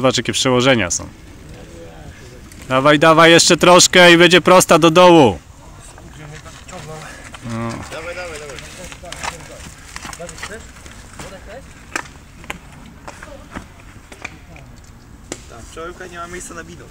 Zobacz jakie przełożenia są. Dawaj, dawaj jeszcze troszkę i będzie prosta do dołu. No. Dawaj, dawaj, dawaj. Ta nie ma miejsca na bidon.